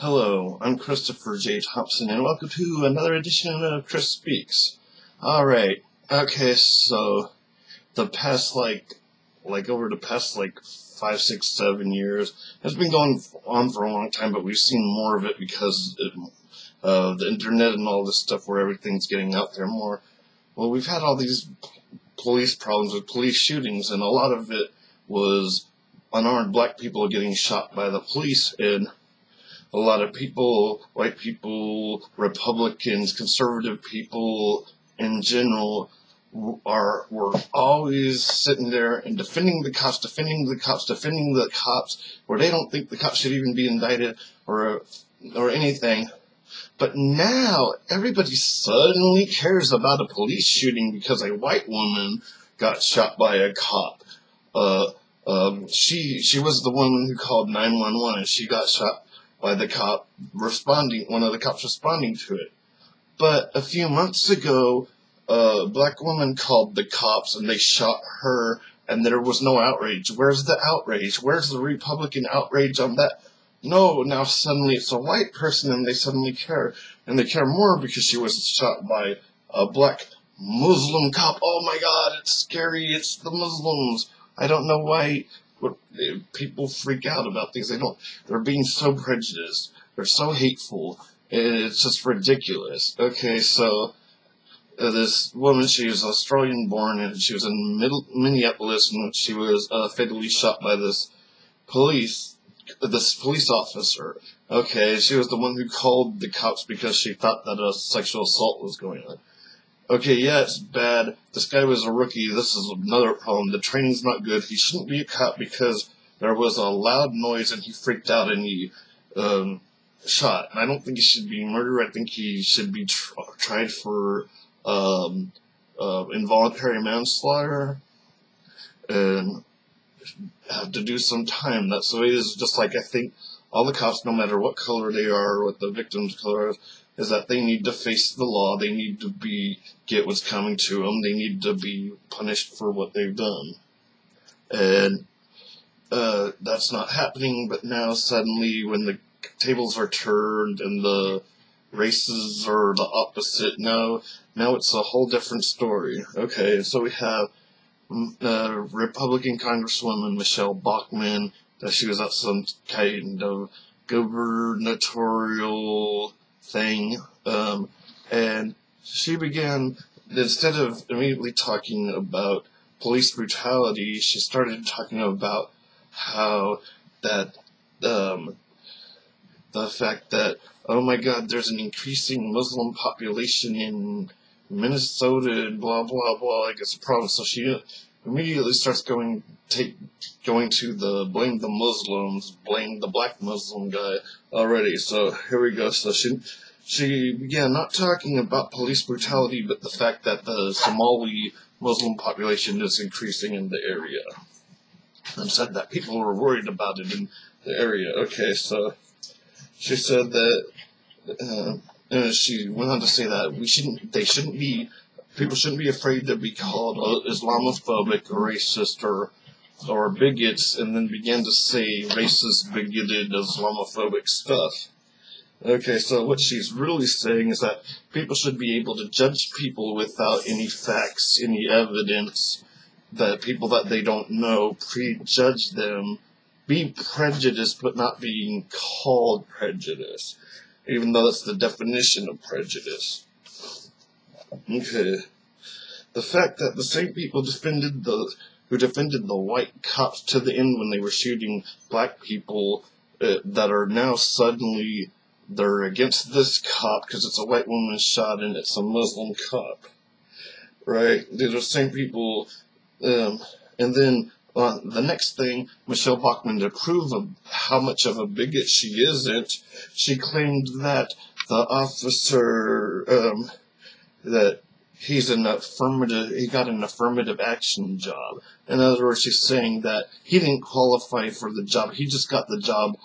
Hello, I'm Christopher J. Thompson, and welcome to another edition of Chris Speaks. Alright, okay, so the past, like, like over the past, like, five, six, seven years, it's been going on for a long time, but we've seen more of it because of uh, the internet and all this stuff where everything's getting out there more. Well, we've had all these police problems with police shootings, and a lot of it was unarmed black people getting shot by the police, and a lot of people, white people, Republicans, conservative people in general, are were always sitting there and defending the cops, defending the cops, defending the cops, where they don't think the cops should even be indicted or or anything. But now everybody suddenly cares about a police shooting because a white woman got shot by a cop. Uh, um, she she was the woman who called 911 and she got shot by the cop responding, one of the cops responding to it. But a few months ago, a black woman called the cops and they shot her and there was no outrage. Where's the outrage? Where's the Republican outrage on that? No, now suddenly it's a white person and they suddenly care. And they care more because she was shot by a black Muslim cop. Oh my god, it's scary. It's the Muslims. I don't know why people freak out about things. They don't. They're being so prejudiced. They're so hateful. It's just ridiculous. Okay, so uh, this woman, she was Australian born, and she was in middle, Minneapolis, and she was uh, fatally shot by this police, this police officer. Okay, she was the one who called the cops because she thought that a sexual assault was going on okay, yeah, it's bad. This guy was a rookie. This is another problem. The training's not good. He shouldn't be a cop because there was a loud noise and he freaked out and he um, shot. And I don't think he should be murdered. I think he should be tr- tried for um, uh, involuntary manslaughter and have to do some time. That's the way it is. Just like I think all the cops, no matter what color they are, what the victim's color is, is that they need to face the law. They need to be get what's coming to them. They need to be punished for what they've done, and uh, that's not happening. But now suddenly, when the tables are turned and the races are the opposite, now now it's a whole different story. Okay, so we have mm, uh, Republican Congresswoman Michele Bachmann that she was at some kind of gubernatorial thing, um, and she began instead of immediately talking about police brutality, she started talking about how that um, the fact that oh my God, there's an increasing Muslim population in Minnesota and blah blah blah. Like it's a problem. So she immediately starts going take going to the blame the Muslims, blame the black Muslim guy already. So here we go. So she she began not talking about police brutality, but the fact that the Somali Muslim population is increasing in the area. And said that people were worried about it in the area. Okay, so she said that, uh, and she went on to say that we shouldn't, they shouldn't be, people shouldn't be afraid to be called Islamophobic or racist or or bigots, and then began to say racist, bigoted, Islamophobic stuff. Okay, so what she's really saying is that people should be able to judge people without any facts, any evidence, that people that they don't know prejudge them, be prejudiced but not being called prejudice, even though that's the definition of prejudice. Okay. The fact that the same people defended the who defended the white cops to the end when they were shooting black people uh, that are now suddenly they're against this cop because it's a white woman shot and it's a Muslim cop. Right? They're the same people. Um, and then uh, the next thing, Michele Bachmann, to prove how much of a bigot she isn't, she claimed that the officer, um, that he's an affirmative, he got an affirmative action job. In other words, she's saying that he didn't qualify for the job, he just got the job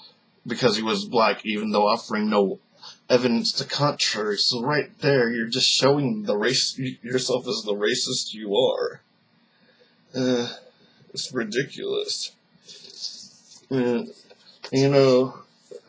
because he was black, even though offering no evidence to contrary. So right there, you're just showing the race yourself as the racist you are. Uh, it's ridiculous. And, you know,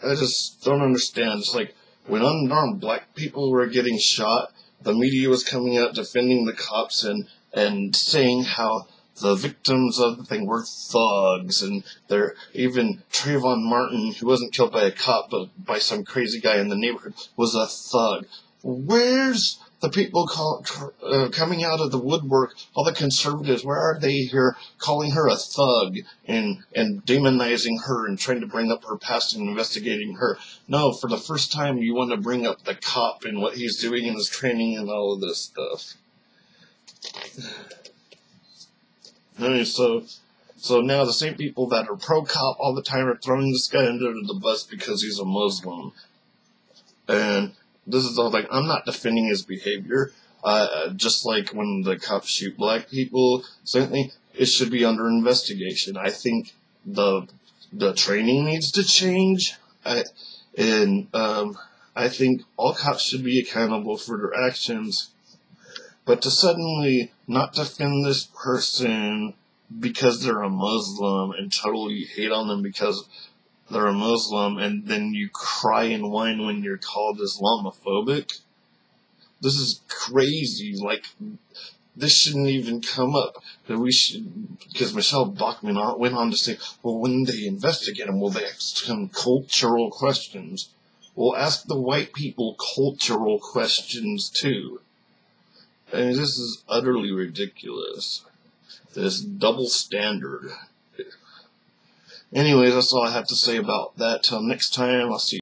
I just don't understand. It's like when unarmed black people were getting shot, the media was coming out defending the cops and and saying how the victims of the thing were thugs, and they're even Trayvon Martin, who wasn't killed by a cop but by some crazy guy in the neighborhood, was a thug. Where's the people call, uh, coming out of the woodwork, all the conservatives, where are they here calling her a thug and, and demonizing her and trying to bring up her past and investigating her? No, for the first time, you want to bring up the cop and what he's doing in his training and all of this stuff. I so, so now the same people that are pro cop all the time are throwing this guy under the bus because he's a Muslim. And this is all like, I'm not defending his behavior. Uh, just like when the cops shoot black people, certainly it should be under investigation. I think the, the training needs to change. I, and, um, I think all cops should be accountable for their actions. But to suddenly not defend this person because they're a Muslim and totally hate on them because they're a Muslim and then you cry and whine when you're called Islamophobic. This is crazy. Like, this shouldn't even come up. That we should, because Michele Bachmann went on to say, well, when they investigate them, will they ask them cultural questions? Well, ask the white people cultural questions too. I mean, this is utterly ridiculous. This double standard. Anyways, that's all I have to say about that. Till next time, I'll see